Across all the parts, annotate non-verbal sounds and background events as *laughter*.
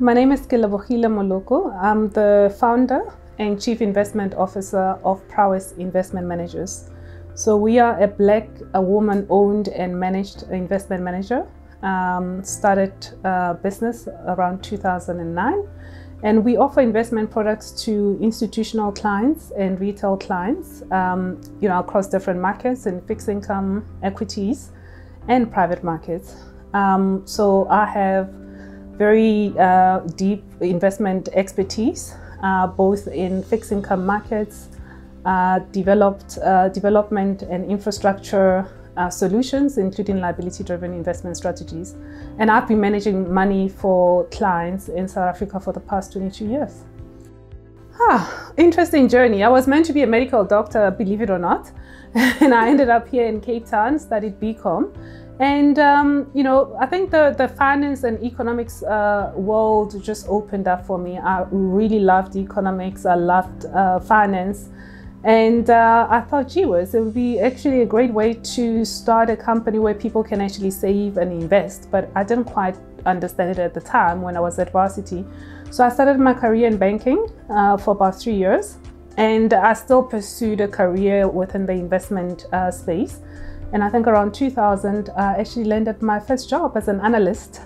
My name is Kelebogile Moloko. I'm the founder and Chief Investment Officer of Prowess Investment Managers. So we are a black, a woman owned and managed investment manager. Um, started uh, business around 2009 and we offer investment products to institutional clients and retail clients um, you know across different markets in fixed income equities and private markets um, so i have very uh, deep investment expertise uh, both in fixed income markets uh, developed uh, development and infrastructure uh, solutions, including liability driven investment strategies. And I've been managing money for clients in South Africa for the past 22 years. Ah, interesting journey. I was meant to be a medical doctor, believe it or not. *laughs* and I ended up here in Cape Town, studied BCom. And, um, you know, I think the, the finance and economics uh, world just opened up for me. I really loved economics, I loved uh, finance. And uh, I thought, gee whiz, it would be actually a great way to start a company where people can actually save and invest. But I didn't quite understand it at the time when I was at varsity. So I started my career in banking uh, for about three years. And I still pursued a career within the investment uh, space. And I think around 2000, I actually landed my first job as an analyst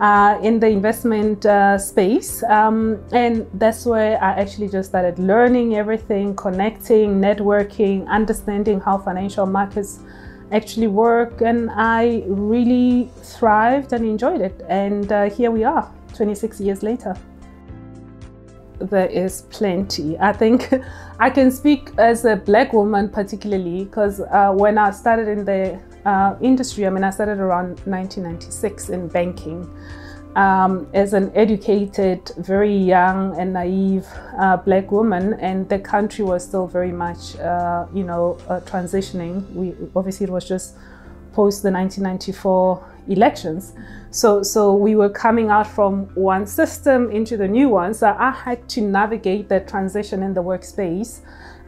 uh, in the investment uh, space. Um, and that's where I actually just started learning everything, connecting, networking, understanding how financial markets actually work. And I really thrived and enjoyed it. And uh, here we are, 26 years later. There is plenty. I think I can speak as a black woman, particularly, because uh, when I started in the uh, industry, I mean, I started around 1996 in banking. Um, as an educated, very young and naive uh, black woman, and the country was still very much, uh, you know, uh, transitioning. We obviously it was just post the 1994 elections, so so we were coming out from one system into the new one. So I had to navigate that transition in the workspace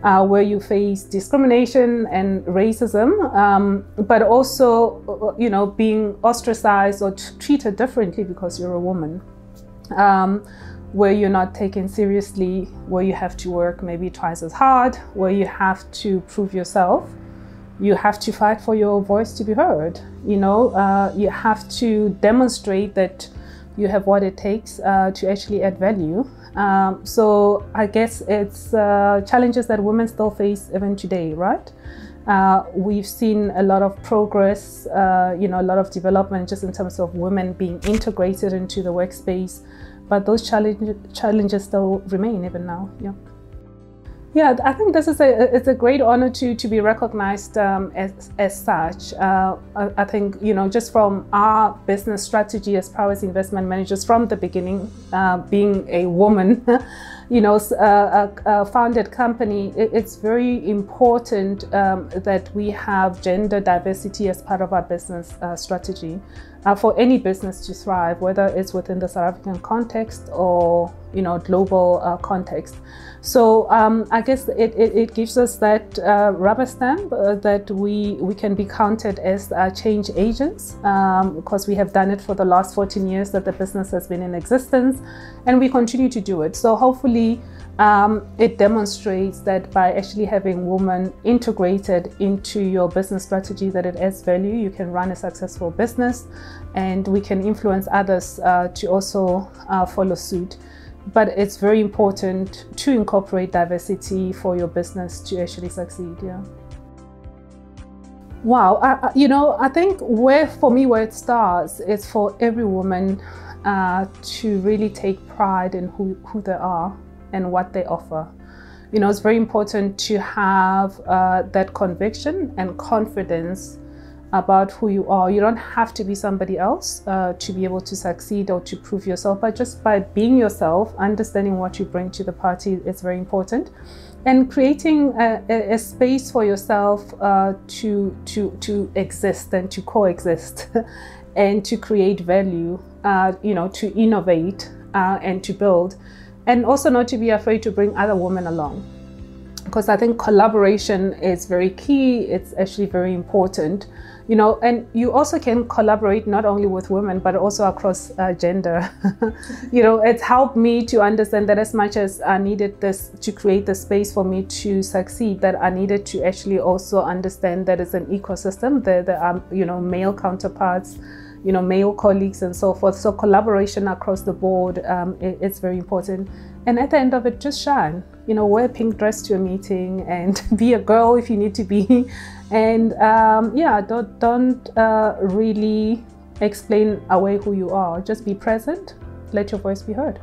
uh, where you face discrimination and racism, um, but also, uh, you know, being ostracized or treated differently because you're a woman. Um, where you're not taken seriously, where you have to work maybe twice as hard, where you have to prove yourself. You have to fight for your voice to be heard. You know, uh, you have to demonstrate that you have what it takes uh, to actually add value um, so I guess it's uh, challenges that women still face even today, right? Uh, we've seen a lot of progress, uh, you know, a lot of development just in terms of women being integrated into the workspace, but those challenge, challenges still remain even now. Yeah. Yeah, I think this is a it's a great honor to to be recognized um, as as such. Uh, I, I, think you know just from our business strategy as Prowess Investment Managers from the beginning, uh, being a woman, *laughs* you know, a, a, founded company, it, it's very important um, that we have gender diversity as part of our business uh, strategy uh, for any business to thrive, whether it's within the South African context or you know global uh, context. So um, I guess it, it, it, gives us that uh, rubber stamp uh, that we we can be counted as uh, change agents um, because we have done it for the last 14 years that the business has been in existence, and we continue to do it. So hopefully. Um, it demonstrates that by actually having women integrated into your business strategy that it adds value you can run a successful business and we can influence others uh, to also uh, follow suit but it's very important to incorporate diversity for your business to actually succeed yeah wow I, you know i think where for me where it starts is for every woman uh, to really take pride in who, who they are and what they offer. You know, it's very important to have uh, that conviction and confidence about who you are. You don't have to be somebody else uh, to be able to succeed or to prove yourself, but just by being yourself, understanding what you bring to the party is very important. And creating a, a space for yourself uh, to, to, to exist and to coexist *laughs* and to create value, uh, you know, to innovate uh, and to build and also not to be afraid to bring other women along because I think collaboration is very key. It's actually very important you know, and you also can collaborate not only with women but also across uh, gender. *laughs* you know, it's helped me to understand that as much as I needed this to create the space for me to succeed, that I needed to actually also understand that it's an ecosystem. There, there are you know male counterparts you know, male colleagues and so forth. So collaboration across the board um, is very important. And at the end of it, just shine. You know, wear a pink dress to a meeting and *laughs* be a girl if you need to be. And um, yeah, don't don't uh, really explain away who you are. Just be present. Let your voice be heard.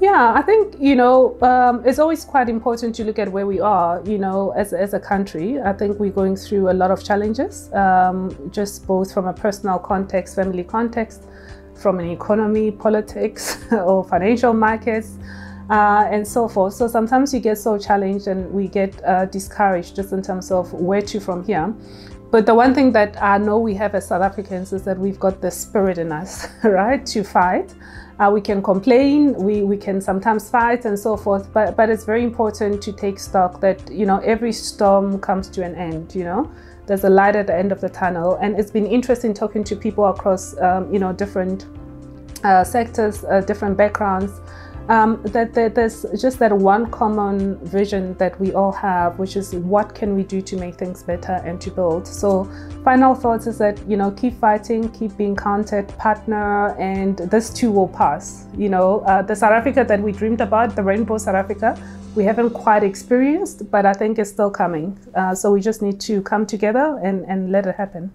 Yeah, I think, you know, um, it's always quite important to look at where we are, you know, as, as a country. I think we're going through a lot of challenges, um, just both from a personal context, family context, from an economy, politics, *laughs* or financial markets. Uh, and so forth. So sometimes you get so challenged and we get uh, discouraged just in terms of where to from here. But the one thing that I know we have as South Africans is that we've got the spirit in us, *laughs* right, to fight. Uh, we can complain, we, we can sometimes fight and so forth, but, but it's very important to take stock that, you know, every storm comes to an end, you know. There's a light at the end of the tunnel. And it's been interesting talking to people across, um, you know, different uh, sectors, uh, different backgrounds, um, that, there's just that one common vision that we all have, which is what can we do to make things better and to build. So final thoughts is that, you know, keep fighting, keep being counted, partner, and this too will pass. You know, uh, the South Africa that we dreamed about, the rainbow South Africa, we haven't quite experienced, but I think it's still coming. Uh, so we just need to come together and, and let it happen.